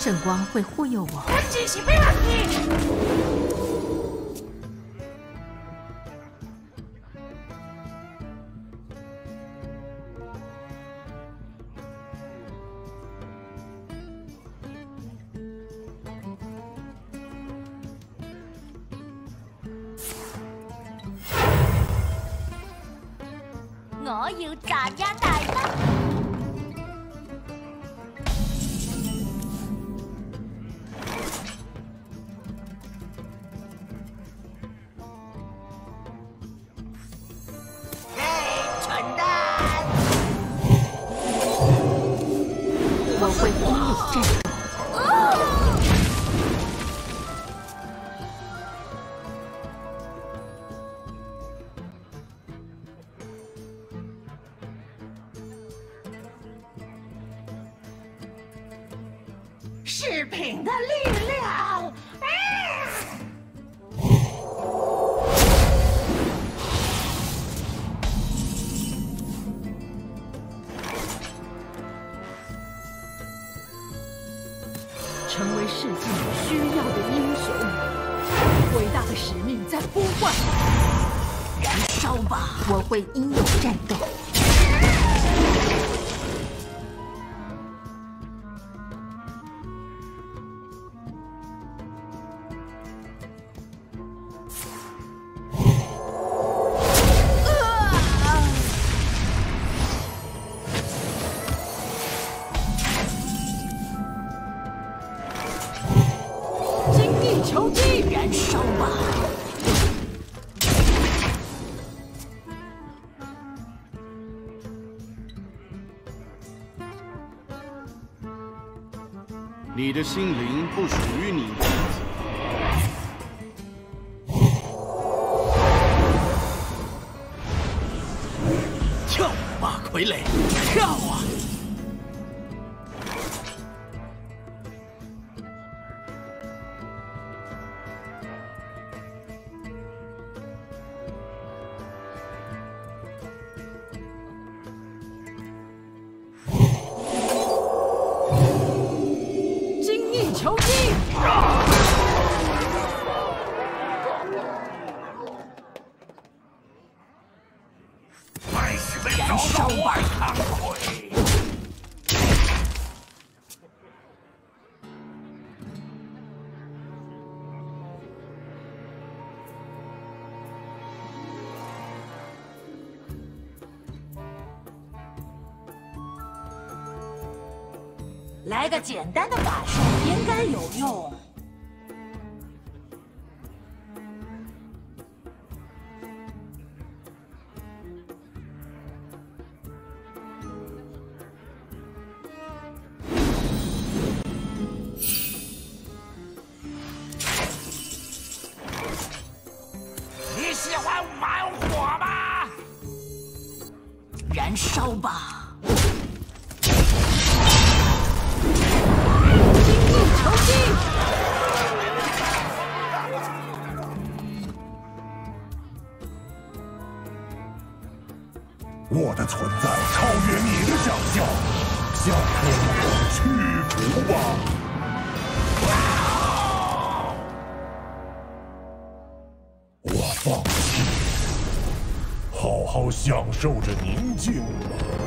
圣光会护佑我。我要大家大。成为世界需要的英雄，伟大的使命在呼唤。燃烧吧！我会英勇战斗。的心灵不属于你自己。跳吧，傀儡，跳啊！来个简单的法术，应该有用。你喜欢玩火吗？燃烧吧！超越你的想象，向我屈服吧！我放弃，好好享受着宁静吧。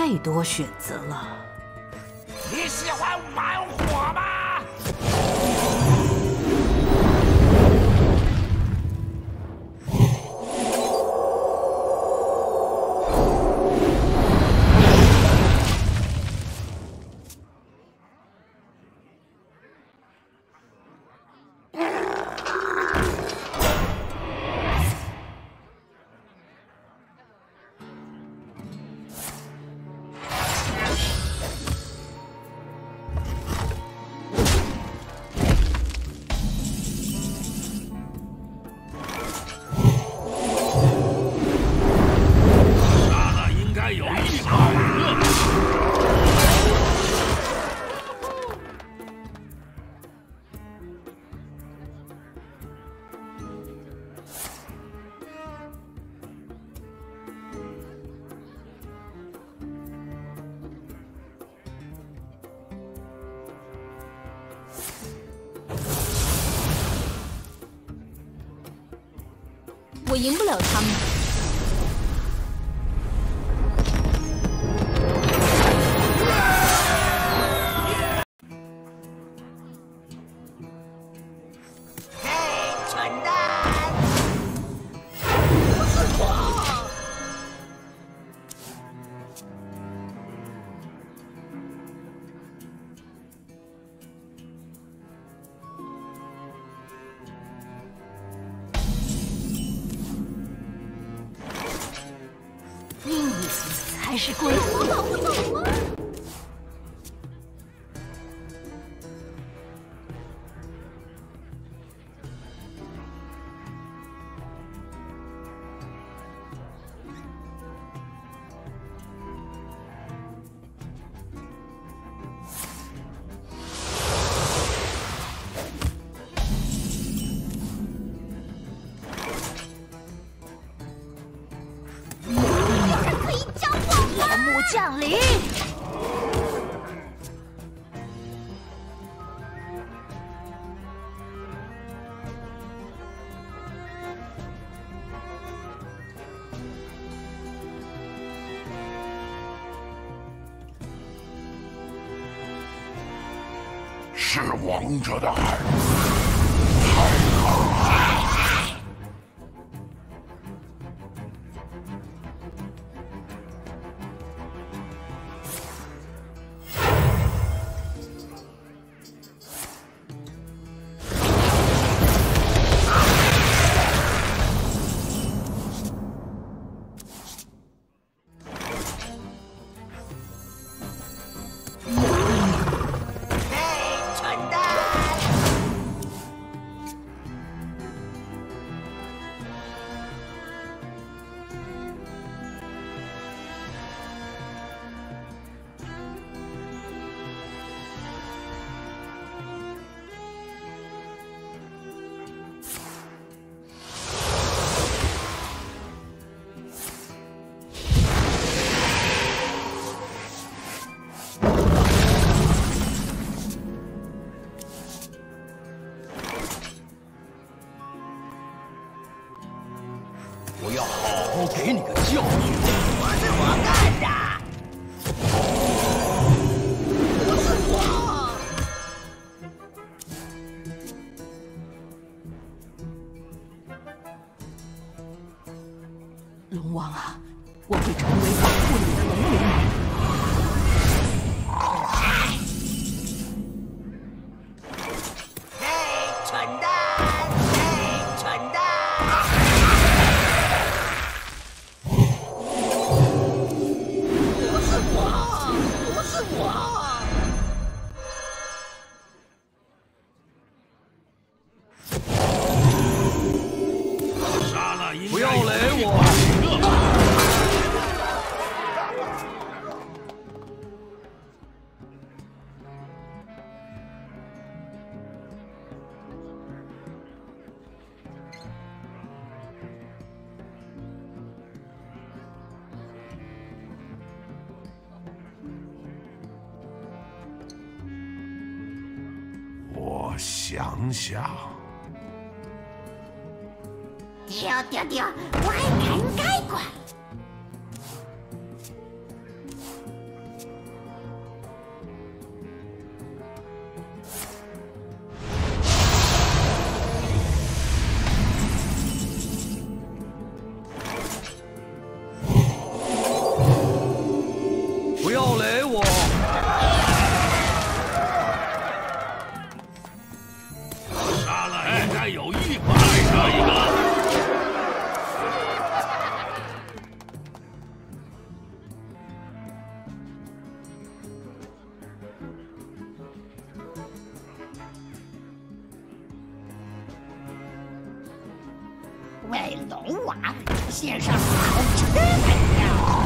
太多选择了。你喜欢玩火赢不了他们。是归宿。降临。是王者的海。嘿，龙王啊，我会成为保护你想想，丢丢丢，我还敢改过。为龙王献上好吃的。